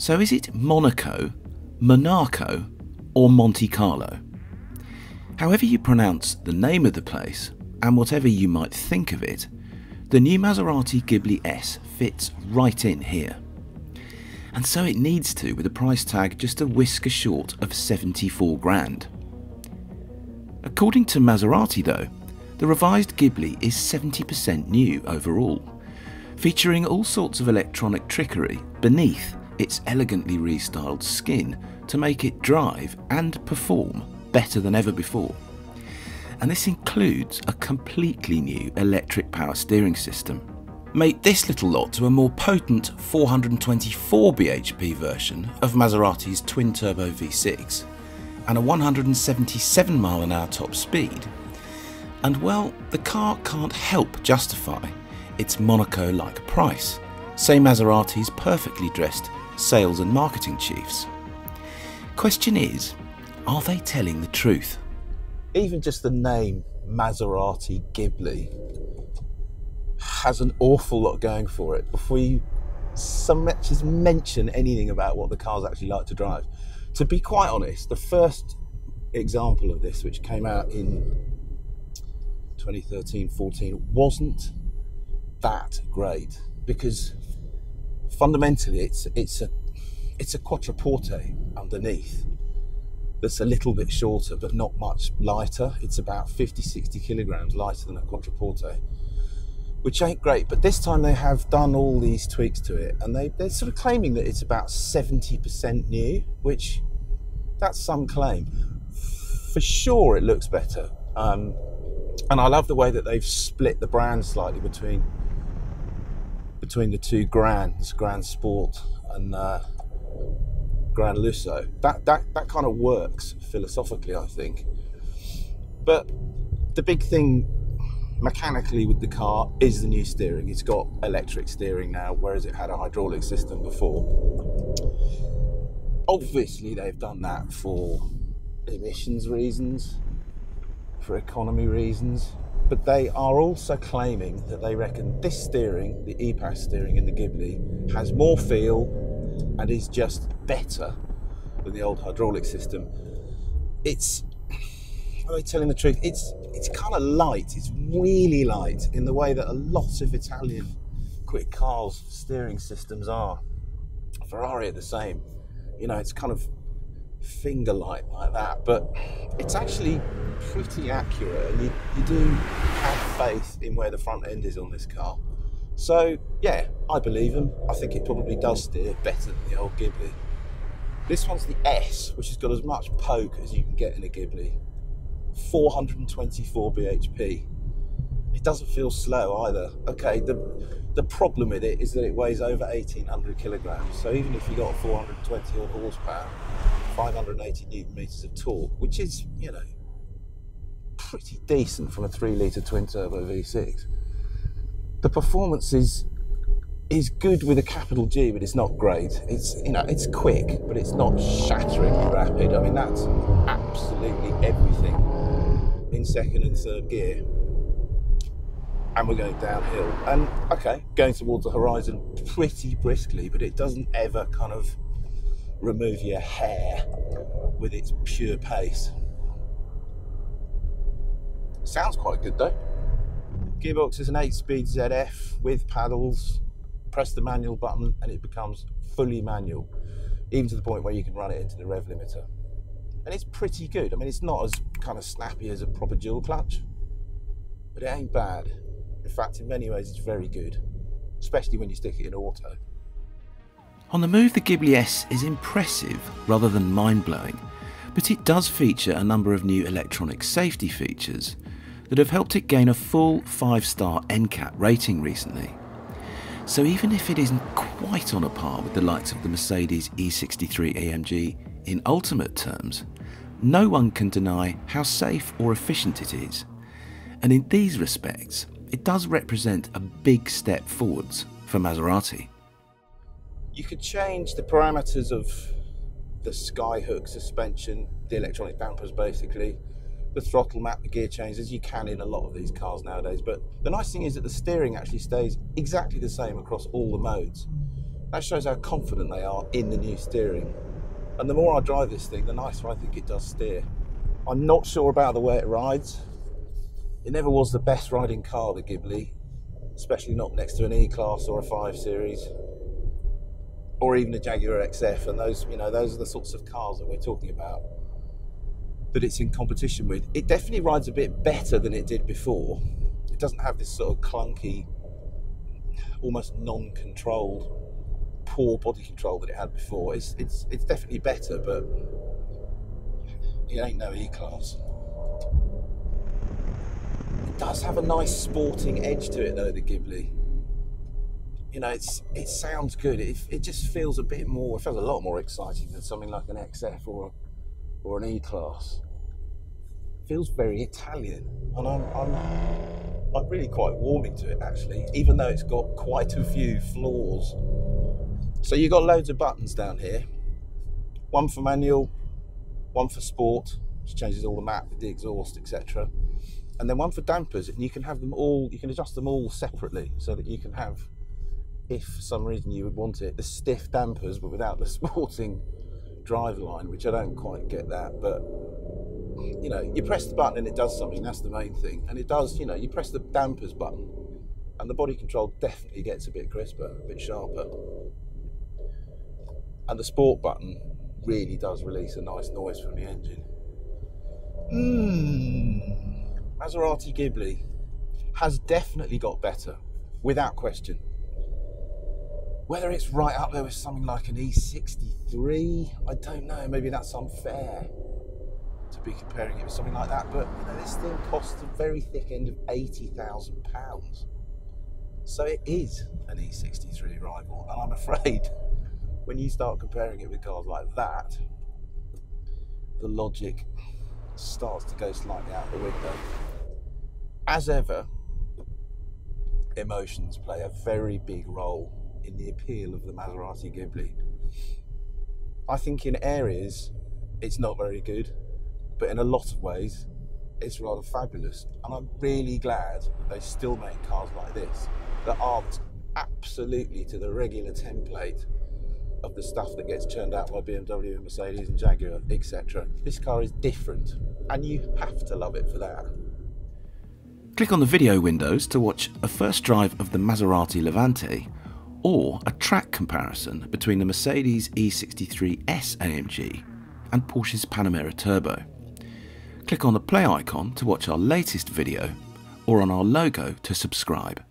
So is it Monaco, Monaco, or Monte Carlo? However you pronounce the name of the place, and whatever you might think of it, the new Maserati Ghibli S fits right in here. And so it needs to with a price tag just a whisker short of 74 grand. According to Maserati though, the revised Ghibli is 70% new overall, featuring all sorts of electronic trickery beneath its elegantly restyled skin to make it drive and perform better than ever before. And this includes a completely new electric power steering system. Mate this little lot to a more potent 424 bhp version of Maserati's twin-turbo V6 and a 177 mile an hour top speed. And well, the car can't help justify its Monaco-like price, say Maserati's perfectly dressed sales and marketing chiefs. Question is, are they telling the truth? Even just the name Maserati Ghibli has an awful lot going for it before you so much as mention anything about what the car's actually like to drive. To be quite honest, the first example of this, which came out in 2013 14, wasn't that great because fundamentally it's it's a it's a quattroporte underneath that's a little bit shorter but not much lighter. It's about 50 60 kilograms lighter than a quattroporte which ain't great. But this time they have done all these tweaks to it, and they, they're sort of claiming that it's about 70% new, which that's some claim. For sure, it looks better. Um, and I love the way that they've split the brand slightly between between the two Grands, Grand Sport and uh, Gran Lusso. That that that kind of works philosophically, I think. But the big thing mechanically with the car is the new steering. It's got electric steering now, whereas it had a hydraulic system before. Obviously, they've done that for emissions reasons, for economy reasons, but they are also claiming that they reckon this steering, the e-PAS steering in the Ghibli, has more feel and is just better than the old hydraulic system. It's are they telling the truth? It's it's kind of light. It's really light in the way that a lot of Italian quick cars steering systems are. Ferrari are the same. You know, it's kind of finger light like that, but it's actually pretty accurate, and you, you do have faith in where the front end is on this car. So yeah, I believe them. I think it probably does steer better than the old Ghibli. This one's the S, which has got as much poke as you can get in a Ghibli. 424 bhp. It doesn't feel slow either. Okay, the the problem with it is that it weighs over 1800 kilograms. So even if you got 420 odd horsepower, 580 newton meters of torque, which is you know pretty decent from a three litre twin turbo V6, the performance is is good with a capital G, but it's not great. It's you know it's quick, but it's not shatteringly rapid. I mean that's absolutely everything in second and third gear, and we're going downhill. And okay, going towards the horizon pretty briskly, but it doesn't ever kind of remove your hair with its pure pace. Sounds quite good though. Gearbox is an 8 speed ZF with paddles, press the manual button and it becomes fully manual, even to the point where you can run it into the rev limiter. And it's pretty good. I mean, it's not as kind of snappy as a proper dual clutch, but it ain't bad. In fact, in many ways, it's very good, especially when you stick it in auto. On the move, the Ghibli S is impressive rather than mind blowing, but it does feature a number of new electronic safety features that have helped it gain a full 5 star NCAP rating recently. So even if it isn't quite on a par with the likes of the Mercedes E63 AMG in ultimate terms, no one can deny how safe or efficient it is. And in these respects, it does represent a big step forwards for Maserati. You could change the parameters of the skyhook suspension, the electronic dampers basically, the throttle map, the gear changes, you can in a lot of these cars nowadays. But the nice thing is that the steering actually stays exactly the same across all the modes. That shows how confident they are in the new steering. And the more I drive this thing, the nicer I think it does steer. I'm not sure about the way it rides. It never was the best riding car, the Ghibli, especially not next to an E-Class or a 5 Series or even a Jaguar XF and those you know those are the sorts of cars that we're talking about that it's in competition with. It definitely rides a bit better than it did before. It doesn't have this sort of clunky almost non-controlled poor body control that it had before. It's it's it's definitely better, but it ain't no E-Class. It does have a nice sporting edge to it though, the Ghibli. You know, it's it sounds good. It, it just feels a bit more. It feels a lot more exciting than something like an XF or or an E-Class. Feels very Italian, and I'm I'm I'm really quite warming to it actually, even though it's got quite a few flaws. So you've got loads of buttons down here. One for manual, one for sport, which changes all the map, the exhaust, etc. And then one for dampers, and you can have them all, you can adjust them all separately so that you can have, if for some reason you would want it, the stiff dampers but without the sporting drive line, which I don't quite get that, but you know, you press the button and it does something, that's the main thing. And it does, you know, you press the dampers button and the body control definitely gets a bit crisper, a bit sharper and the sport button really does release a nice noise from the engine. Mmm. Maserati Ghibli has definitely got better, without question. Whether it's right up there with something like an E63, I don't know. Maybe that's unfair to be comparing it with something like that. But you know, this thing costs a very thick end of eighty thousand pounds, so it is an E63 rival, and I'm afraid when you start comparing it with cars like that, the logic starts to go slightly out the window. As ever, emotions play a very big role in the appeal of the Maserati Ghibli. I think in areas it's not very good, but in a lot of ways it's rather fabulous. And I'm really glad that they still make cars like this that aren't absolutely to the regular template of the stuff that gets churned out by BMW and Mercedes and Jaguar, etc. This car is different, and you have to love it for that. Click on the video windows to watch a first drive of the Maserati Levante or a track comparison between the Mercedes E63S AMG and Porsche's Panamera Turbo. Click on the play icon to watch our latest video or on our logo to subscribe.